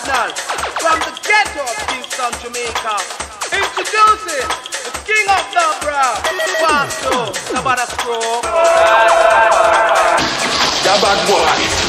International from the ghetto of Kingston, Jamaica. Introducing the king of the bra, Pasto, Sabada Stroke. The bad boy.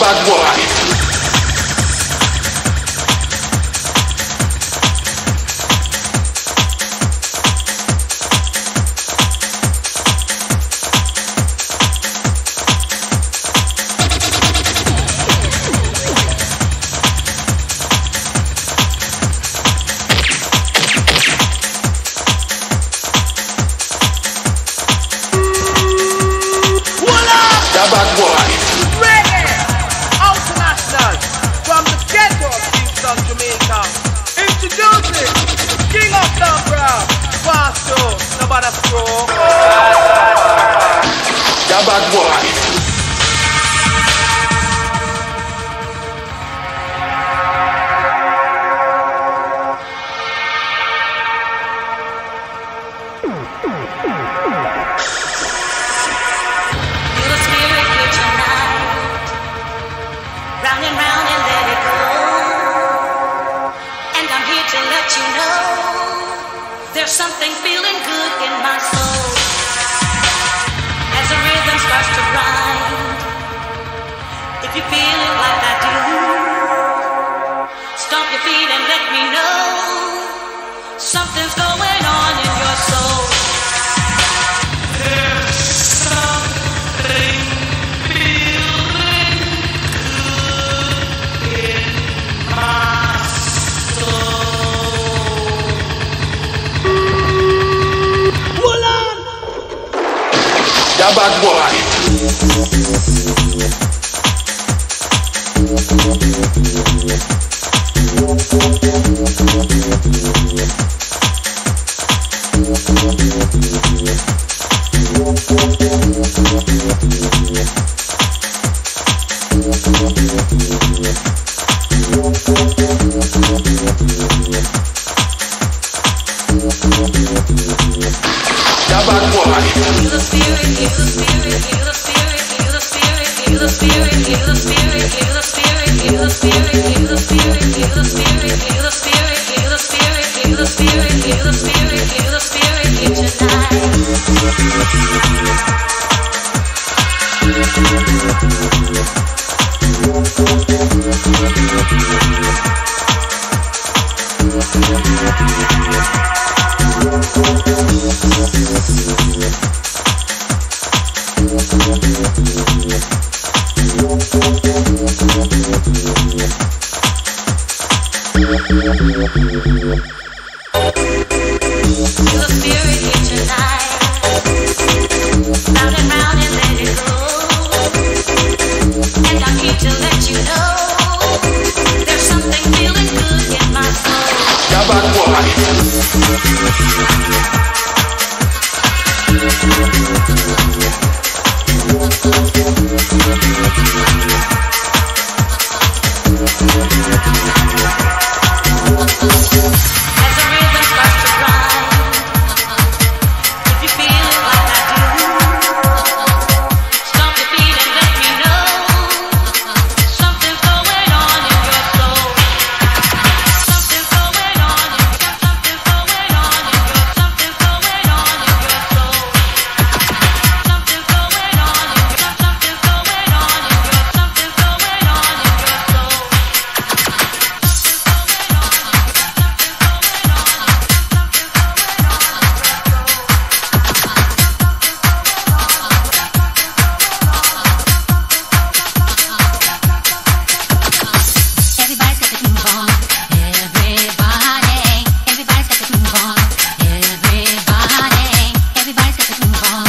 Bad boy. Thank 怎么？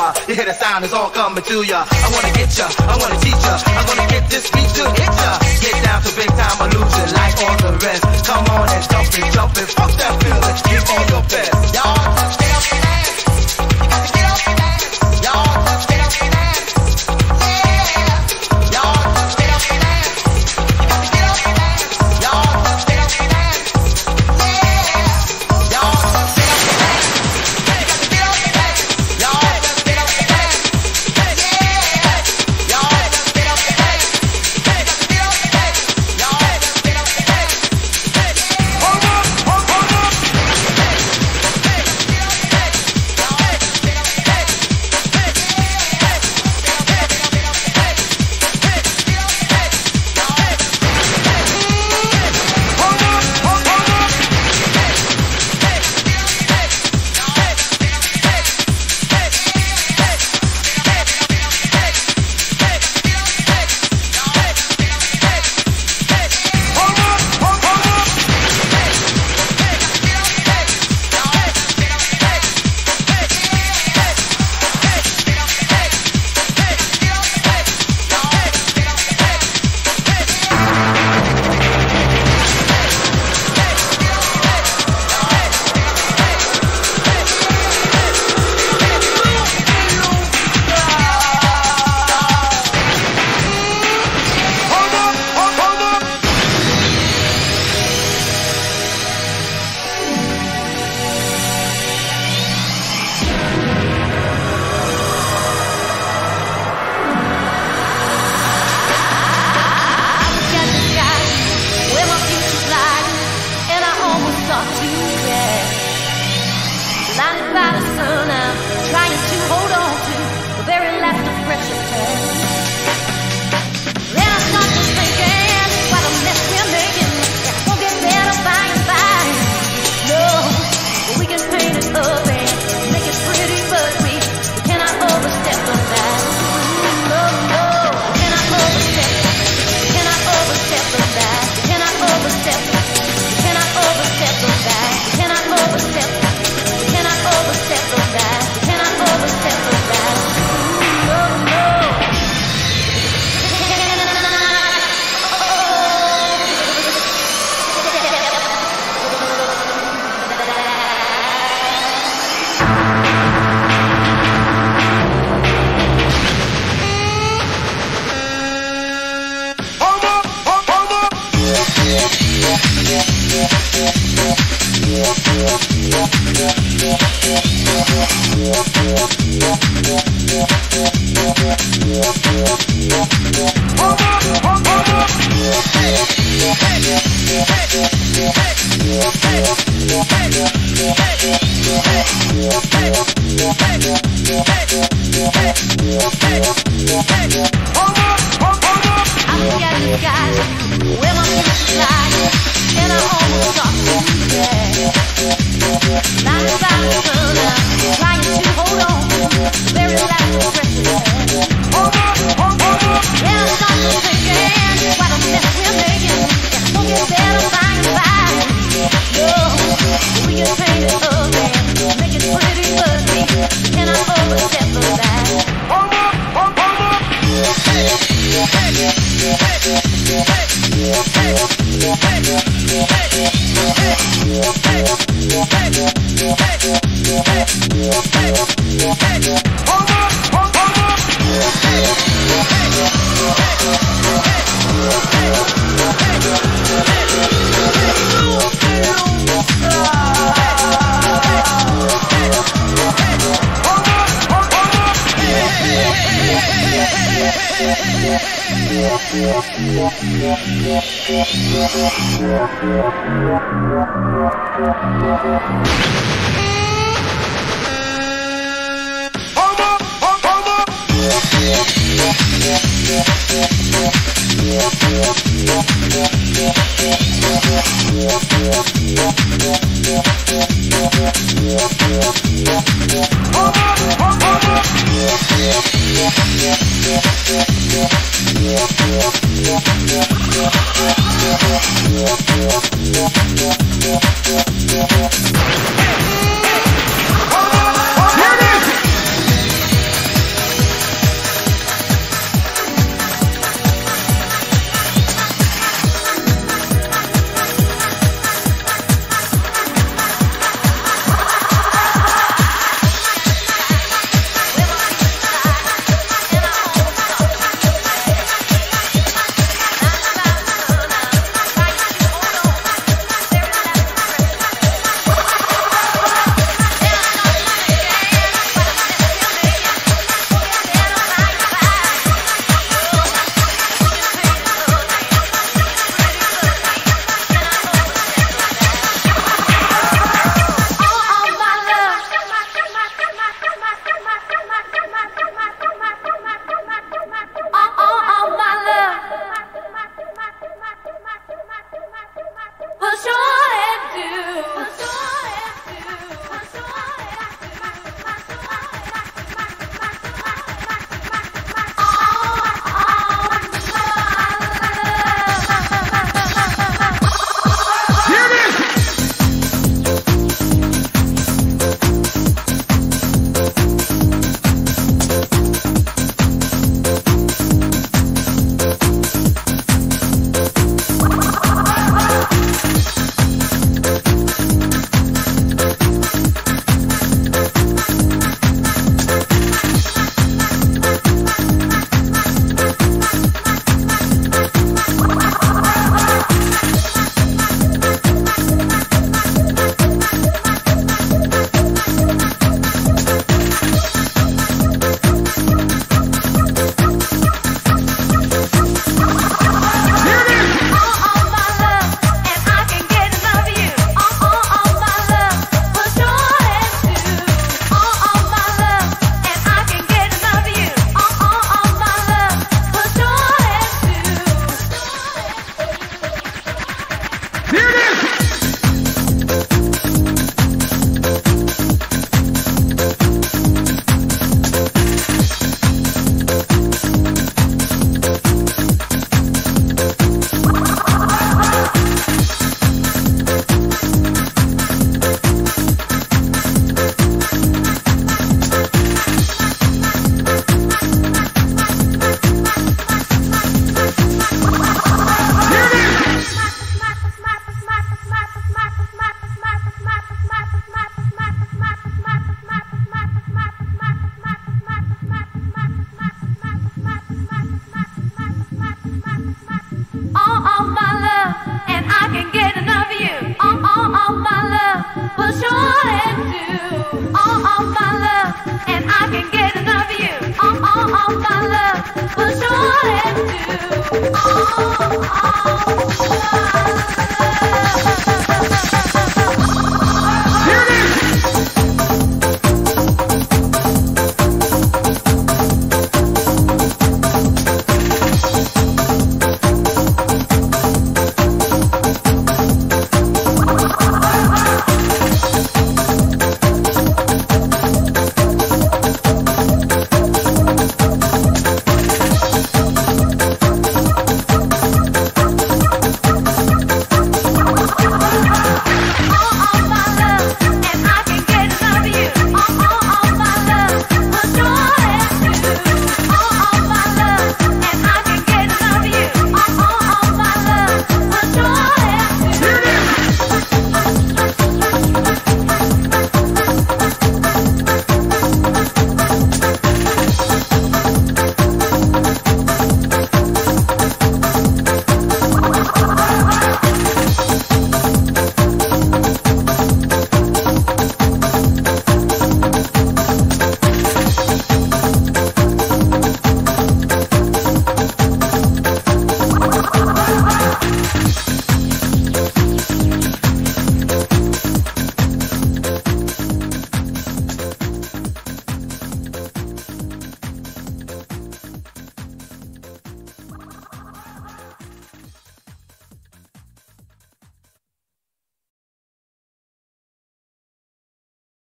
You hear the sound, it's all coming to ya. I wanna get ya, I wanna teach ya. I'm gonna get this beat to hit ya. Get down to big time illusion, like all the rest. Come on and jump and jump and fuck that feeling. Yeah. Thank you.